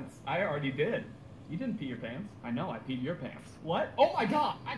pants. I already did. You didn't pee your pants. I know, I peed your pants. What? Oh my god! I